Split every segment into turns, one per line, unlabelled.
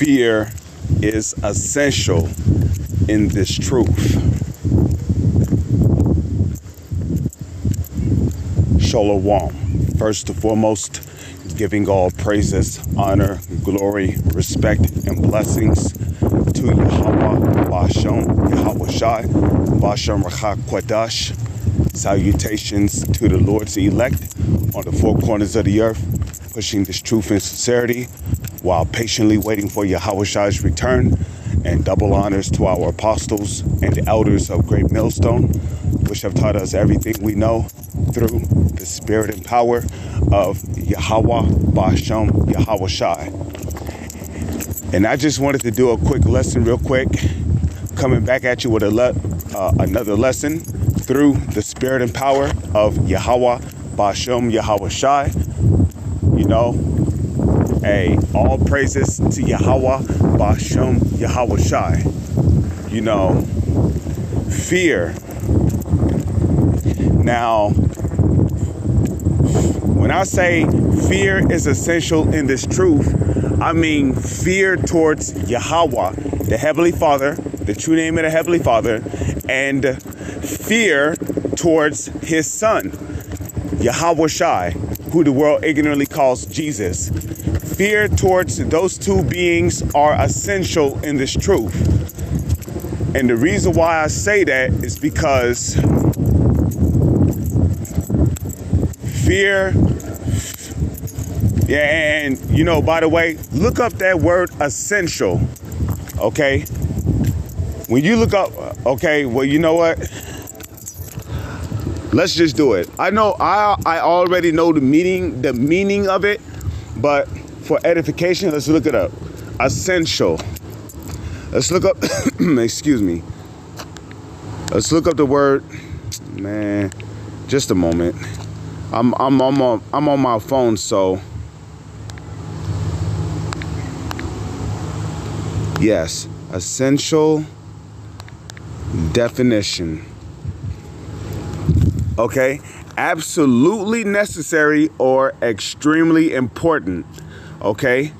fear is essential in this truth. Shalom. First and foremost, giving all praises, honor, glory, respect, and blessings to Yahweh, Bashem, Yahweh Shai, Bashem Rachak. Salutations to the Lord's elect on the four corners of the earth, pushing this truth and sincerity while patiently waiting for Yahweh return. And double honors to our apostles and elders of Great Millstone, which have taught us everything we know through the spirit and power of Yahweh Bashem Yahweh Shai. And I just wanted to do a quick lesson, real quick, coming back at you with a le- uh, another lesson through the spirit and power of Yahweh Bashem Yahweh Shai. You know, hey, all praises to Yahweh Bashem Yahweh Shai. You know, fear. Now, when I say fear is essential in this truth, I mean fear towards Yahweh, the Heavenly Father, the true name of the Heavenly Father, and fear towards His Son, Yahweh Shai, who the world ignorantly calls Jesus. Fear towards those two beings are essential in this truth. And the reason why I say that is because fear yeah, and you know, by the way, look up that word essential. Okay? When you look up, okay, well, you know what? Let's just do it. I know I I already know the meaning, the meaning of it, but for edification, let's look it up. Essential. Let's look up excuse me. Let's look up the word man. Just a moment. I'm I'm I'm on I'm on my phone, so Yes, essential definition. Okay, absolutely necessary or extremely important. Okay.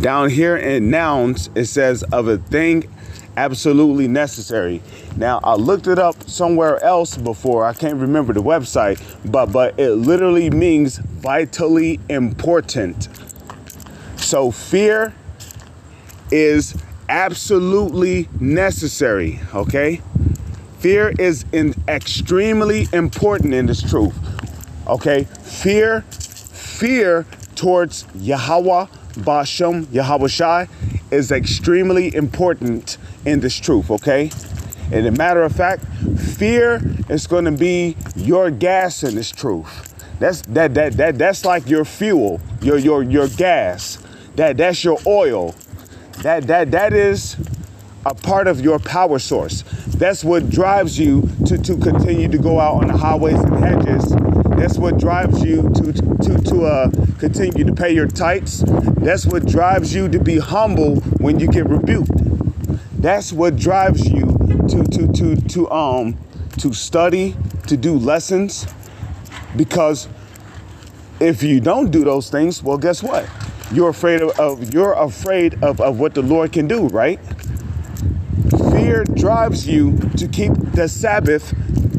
Down here in nouns, it says of a thing absolutely necessary. Now I looked it up somewhere else before. I can't remember the website, but but it literally means vitally important. So fear is absolutely necessary, okay? Fear is in extremely important in this truth. Okay? Fear fear towards Yahweh Bashem, Yahweh Shai is extremely important in this truth, okay? And a matter of fact, fear is going to be your gas in this truth. That's that that that that's like your fuel, your your your gas. That that's your oil. That that that is a part of your power source. That's what drives you to, to continue to go out on the highways and hedges. That's what drives you to to to uh, continue to pay your tithes. That's what drives you to be humble when you get rebuked. That's what drives you to to to to um to study, to do lessons. Because if you don't do those things, well, guess what? You're afraid of, of you're afraid of, of what the Lord can do, right? Fear drives you to keep the Sabbath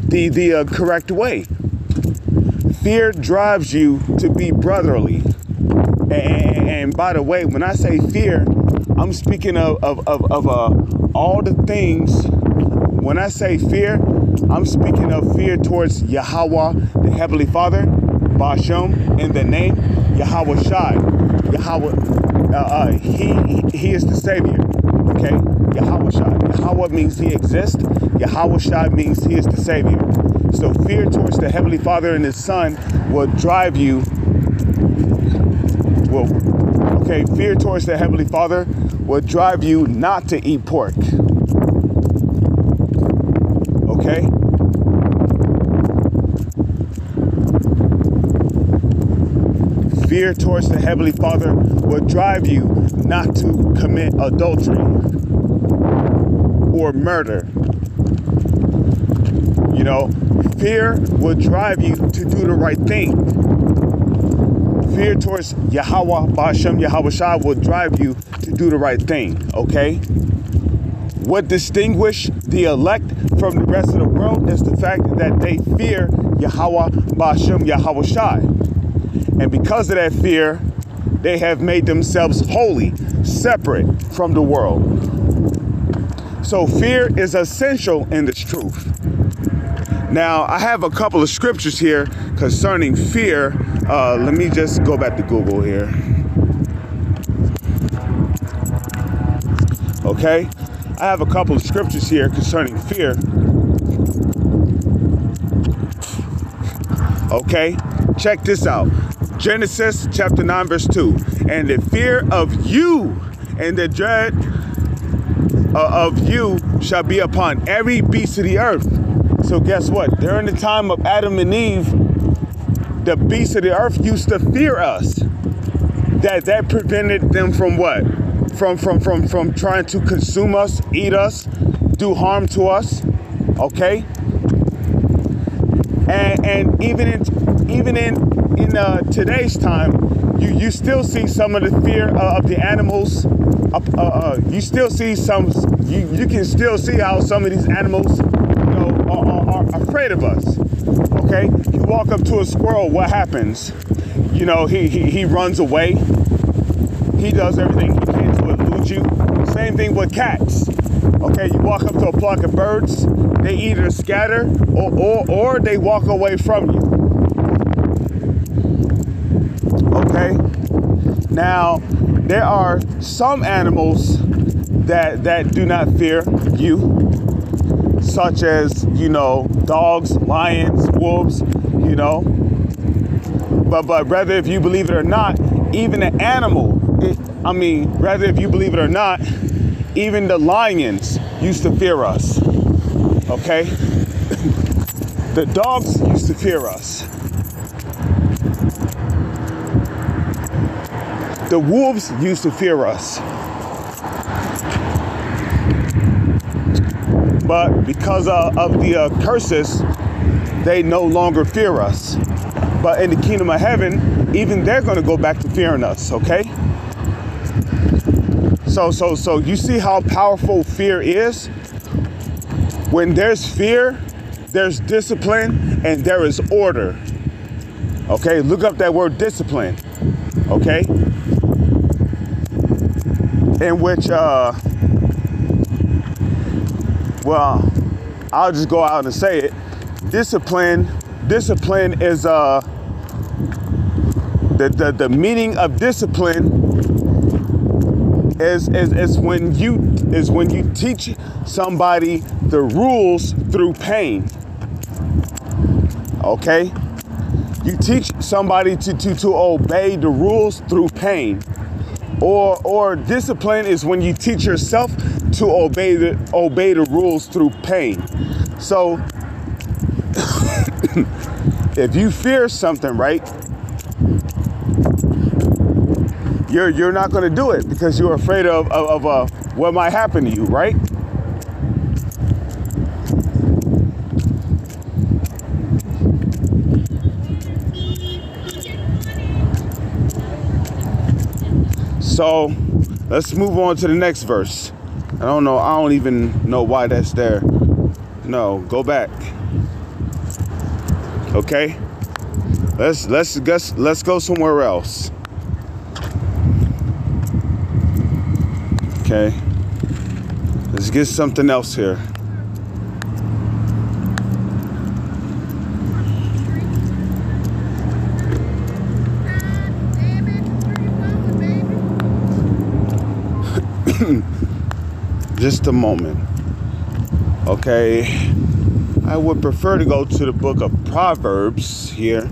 the the uh, correct way. Fear drives you to be brotherly. And, and, by the way, when I say fear, I'm speaking of of of, of uh, all the things. When I say fear, I'm speaking of fear towards Yahweh, the Heavenly Father, Bashem, in the name Yahweh Shai. Yahweh, uh, uh, he, he is the Savior. Okay? Yahweh Shai. Yahweh means he exists. Yahweh Shai means he is the Savior. So fear towards the Heavenly Father and His Son will drive you. Well, okay, fear towards the Heavenly Father will drive you not to eat pork. Okay? Fear towards the Heavenly Father will drive you not to commit adultery or murder. Know, fear will drive you to do the right thing. fear towards Yahweh, Bashem, Yahweh Shai will drive you to do the right thing, okay? What distinguish the elect from the rest of the world is the fact that they fear Yahweh, Bashem, Yahweh Shai. And because of that fear, they have made themselves holy, separate from the world. So fear is essential in this truth. Now, I have a couple of scriptures here concerning fear. Uh, let me just go back to Google here. Okay, I have a couple of scriptures here concerning fear. Okay, check this out Genesis chapter 9, verse 2. And the fear of you and the dread uh, of you shall be upon every beast of the earth. So, guess what? During the time of Adam and Eve, the beasts of the earth used to fear us. That that prevented them from what? from from from from trying to consume us, eat us, do harm to us. Okay? And and even in even in in uh, today's time, you you still see some of the fear uh, of the animals. Uh, uh, you still see some. You you can still see how some of these animals, are, are, are afraid of us. Okay? You walk up to a squirrel, what happens? You know, he he, he runs away. He does everything he can to elude you. Same thing with cats. Okay, you walk up to a flock of birds, they either scatter or, or, or they walk away from you. Okay? Now, there are some animals that that do not fear you, such as, you know, dogs, lions, wolves, you know. But but whether if you believe it or not, even an animal it, I mean, rather if you believe it or not, even the lions used to fear us. Okay? the dogs used to fear us. The wolves used to fear us. But because of, of the uh, curses, they no longer fear us. But in the kingdom of heaven, even they're going to go back to fearing us, okay? So, so, so you see how powerful fear is? When there's fear, there's discipline and there is order. Okay, look up that word discipline. Okay, in which, uh, well, I'll just go out and say it. Discipline, discipline is uh, the, the the meaning of discipline is, is, is when you is when you teach somebody the rules through pain. Okay? You teach somebody to, to, to obey the rules through pain. Or or discipline is when you teach yourself to obey the obey the rules through pain. So if you fear something, right? you're you're not going to do it because you're afraid of of, of uh, what might happen to you, right? So let's move on to the next verse. I don't know. I don't even know why that's there. No, go back. Okay. Let's let's let's let's go somewhere else. Okay. Let's get something else here. Just a moment. Okay. I would prefer to go to the book of Proverbs here.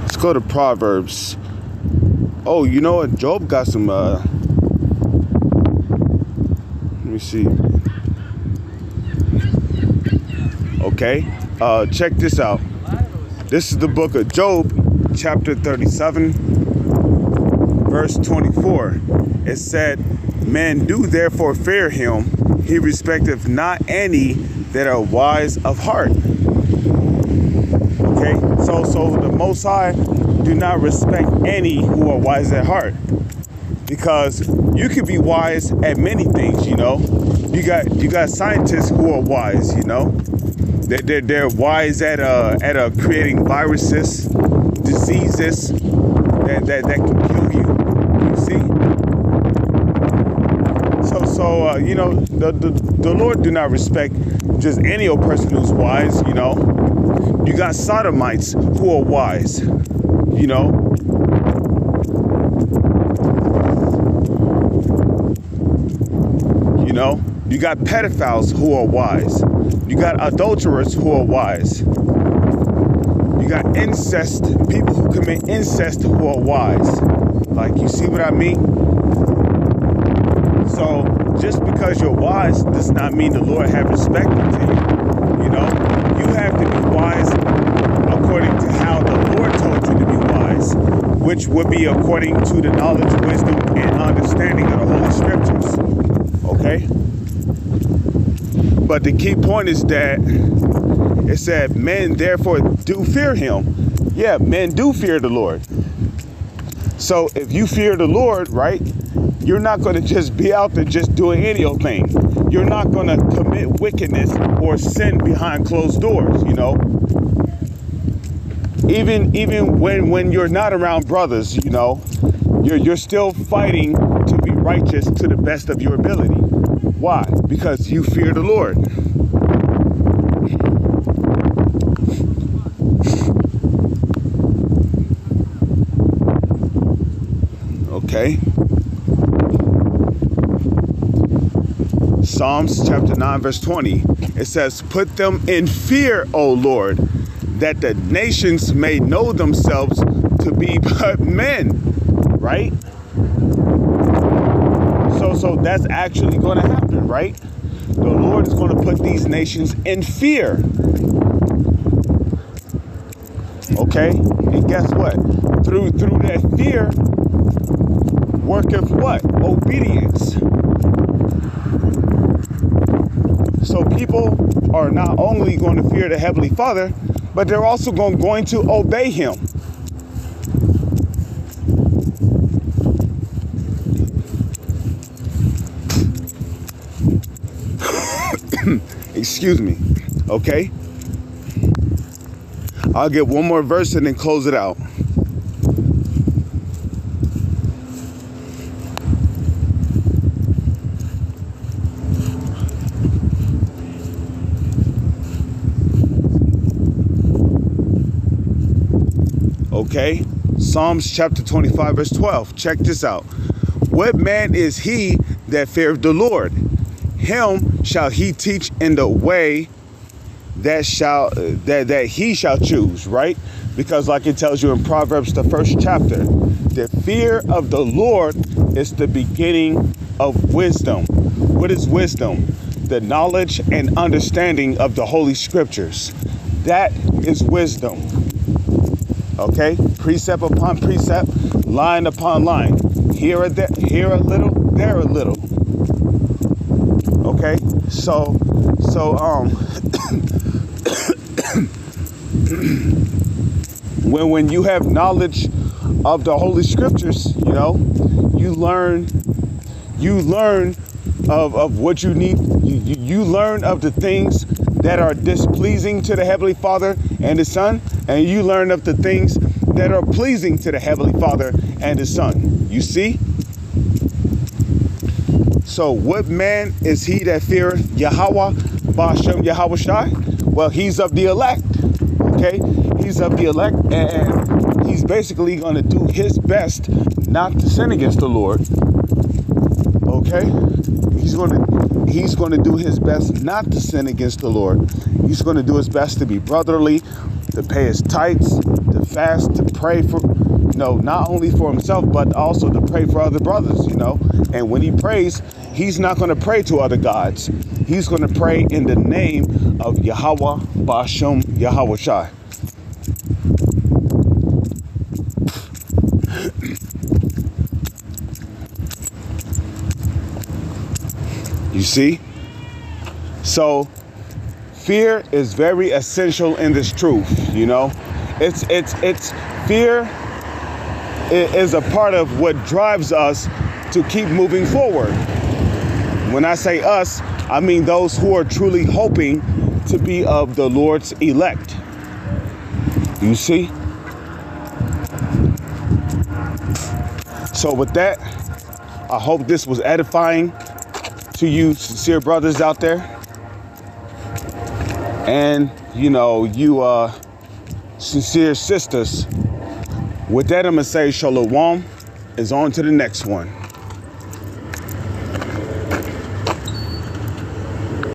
Let's go to Proverbs. Oh, you know what? Job got some. Uh, let me see. Okay, uh, check this out. This is the book of Job, chapter 37, verse 24. It said, Men do therefore fear him, he respecteth not any that are wise of heart. Okay, so so the Most High do not respect any who are wise at heart, because you could be wise at many things. You know, you got you got scientists who are wise. You know, they're they're, they're wise at uh at uh, creating viruses, diseases that that that can kill you. You see. So so uh, you know the, the the Lord do not respect just any old person who's wise. You know. You got sodomites who are wise, you know. You know, you got pedophiles who are wise. You got adulterers who are wise. Got incest, people who commit incest who are wise. Like, you see what I mean? So, just because you're wise does not mean the Lord have respect to you. You know, you have to be wise according to how the Lord told you to be wise, which would be according to the knowledge, wisdom, and understanding of the Holy Scriptures. Okay? But the key point is that it said, Men therefore do fear him. Yeah, men do fear the Lord. So if you fear the Lord, right, you're not going to just be out there just doing any old thing. You're not going to commit wickedness or sin behind closed doors, you know. Even even when when you're not around brothers, you know, you're you're still fighting to be righteous to the best of your ability. Why? Because you fear the Lord. Okay. Psalms chapter 9, verse 20. It says, Put them in fear, O Lord, that the nations may know themselves to be but men. Right? So, so that's actually going to happen, right? The Lord is going to put these nations in fear. Okay? And guess what? Through through that fear, worketh what? Obedience. So people are not only going to fear the Heavenly Father, but they're also going, going to obey Him. Excuse me. Okay? I'll get one more verse and then close it out. Okay? Psalms chapter 25, verse 12. Check this out. What man is he that feareth the Lord? Him shall he teach in the way that shall that that he shall choose, right? Because like it tells you in Proverbs the first chapter, the fear of the Lord is the beginning of wisdom. What is wisdom? The knowledge and understanding of the holy scriptures. That is wisdom. Okay? Precept upon precept, line upon line. Here a there, here a little, there a little. Okay? So so um when when you have knowledge of the holy scriptures, you know, you learn you learn of, of what you need. You, you learn of the things that are displeasing to the Heavenly Father and the Son, and you learn of the things that are pleasing to the Heavenly Father and His Son. You see? So, what man is he that feareth Yahweh, Bashem Yahweh Shai? Well, he's of the elect. Okay? He's of the elect, and he's basically going to do his best not to sin against the Lord. Okay? He's going to he's going to do his best not to sin against the Lord. He's going to do his best to be brotherly, to pay his tithes, to fast, to pray for you know, not only for himself, but also to pray for other brothers, you know. And when he prays, he's not going to pray to other gods. He's going to pray in the name of Yahweh, Bashem, Yahweh Shai. You see? So fear is very essential in this truth, you know. It's it's it's fear is a part of what drives us to keep moving forward. When I say us, I mean those who are truly hoping to be of the Lord's elect. You see? So, with that, I hope this was edifying to you, sincere brothers out there. And, you know, you uh, sincere sisters. With that, I'm to say shalom is on to the next one.